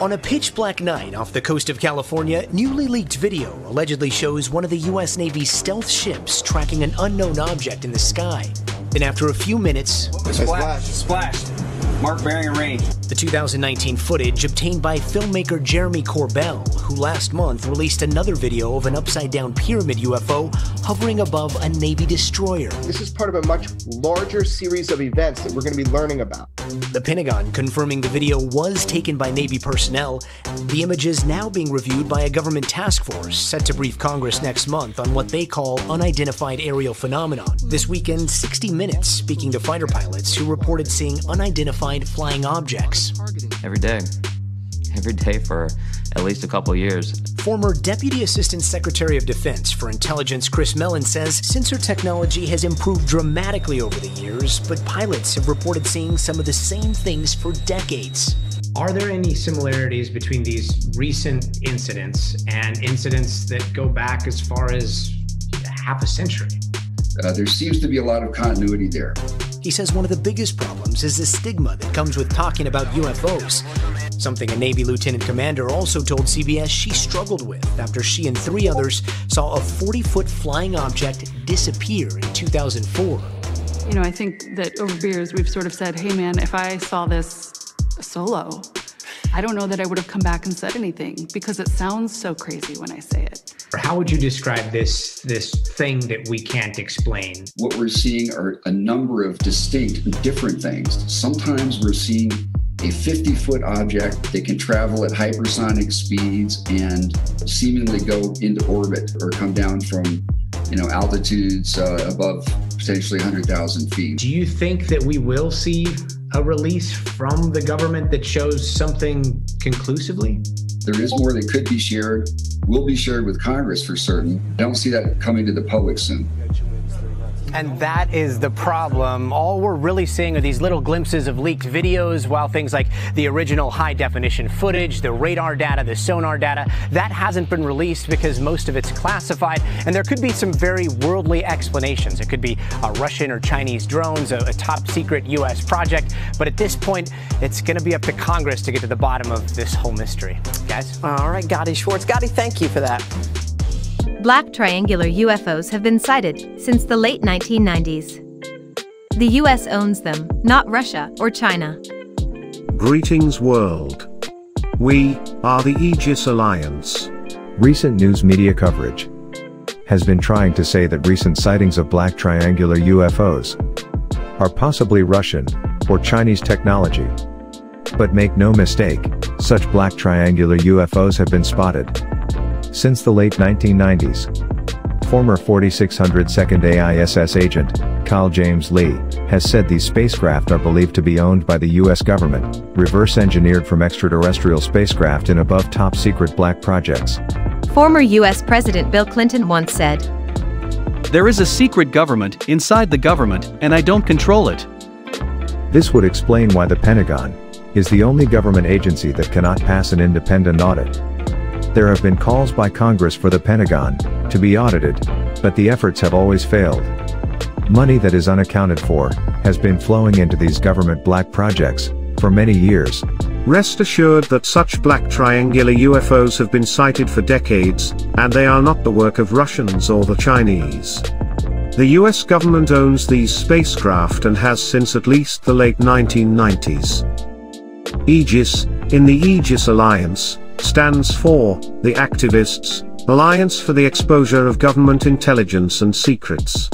On a pitch black night off the coast of California, newly leaked video allegedly shows one of the U.S. Navy's stealth ships tracking an unknown object in the sky. Then, after a few minutes, Splash. Splashed. Mark bearing range. the 2019 footage obtained by filmmaker Jeremy Corbell, who last month released another video of an upside down pyramid UFO hovering above a Navy destroyer. This is part of a much larger series of events that we're going to be learning about. The Pentagon confirming the video was taken by Navy personnel. The images now being reviewed by a government task force set to brief Congress next month on what they call unidentified aerial phenomenon. This weekend, 60 Minutes speaking to fighter pilots who reported seeing unidentified flying objects. every day. Every day for at least a couple years. Former Deputy Assistant Secretary of Defense for Intelligence Chris Mellon says sensor technology has improved dramatically over the years, but pilots have reported seeing some of the same things for decades. Are there any similarities between these recent incidents and incidents that go back as far as half a century? Uh, there seems to be a lot of continuity there. He says one of the biggest problems is the stigma that comes with talking about UFOs. Something a Navy lieutenant commander also told CBS she struggled with after she and three others saw a 40 foot flying object disappear in 2004. You know, I think that over beers, we've sort of said, hey man, if I saw this solo, I don't know that I would have come back and said anything because it sounds so crazy when I say it. Or how would you describe this this thing that we can't explain? What we're seeing are a number of distinct, different things. Sometimes we're seeing a 50 foot object that can travel at hypersonic speeds and seemingly go into orbit or come down from you know altitudes uh, above potentially 100,000 feet. Do you think that we will see a release from the government that shows something conclusively? There is more that could be shared, will be shared with Congress for certain. I don't see that coming to the public soon. And that is the problem. All we're really seeing are these little glimpses of leaked videos, while things like the original high definition footage, the radar data, the sonar data, that hasn't been released because most of it's classified. And there could be some very worldly explanations. It could be uh, Russian or Chinese drones, a, a top secret U.S. project. But at this point, it's going to be up to Congress to get to the bottom of this whole mystery. Guys? All right, Gotti Schwartz. Gotti, thank you for that. Black triangular UFOs have been sighted since the late 1990s. The US owns them, not Russia or China. Greetings world. We are the Aegis Alliance. Recent news media coverage has been trying to say that recent sightings of black triangular UFOs are possibly Russian or Chinese technology. But make no mistake, such black triangular UFOs have been spotted since the late 1990s. Former 4600 second AISS agent, Kyle James Lee, has said these spacecraft are believed to be owned by the US government, reverse engineered from extraterrestrial spacecraft in above top secret black projects. Former US President Bill Clinton once said, There is a secret government inside the government, and I don't control it. This would explain why the Pentagon is the only government agency that cannot pass an independent audit. There have been calls by Congress for the Pentagon to be audited, but the efforts have always failed. Money that is unaccounted for has been flowing into these government black projects for many years. Rest assured that such black triangular UFOs have been sighted for decades, and they are not the work of Russians or the Chinese. The US government owns these spacecraft and has since at least the late 1990s. Aegis, in the Aegis Alliance, stands for the Activists, Alliance for the Exposure of Government Intelligence and Secrets.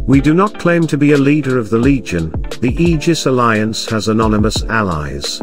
We do not claim to be a leader of the Legion, the Aegis Alliance has anonymous allies.